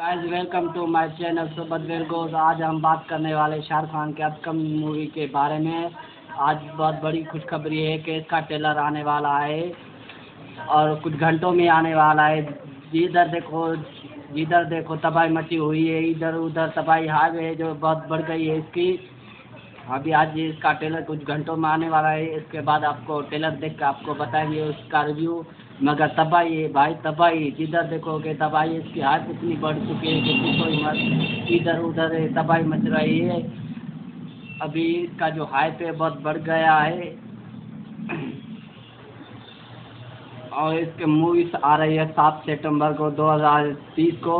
Guys welcome to my channel सुबत वेलगोज आज हम बात करने वाले शाहरुख खान के अपकमिंग मूवी के बारे में। आज बहुत बड़ी खुशखबरी है कि इसका ट्रेलर आने वाला है और कुछ घंटों में आने वाला है। जिधर देखो जिधर देखो तबाही मची हुई है इधर उधर तबाही हाईवे जो बहुत बढ़ गई है इसकी। अभी आज इसका ट्रेलर कुछ घंटों में आने वाला है, इसके बाद आपको ट्रेलर देख कर आपको बताएँगे उसका रिव्यू मगर तबाही है भाई तबाही जिधर देखोगे तबाही इसकी हाथ इतनी बढ़ चुकी है कि पूछो मत, इधर उधर तबाही मच रही है अभी इसका जो हाइप है, बहुत बढ़ गया है। और इसके मूवीज़ आ रही है सात सितंबर को 2030 को।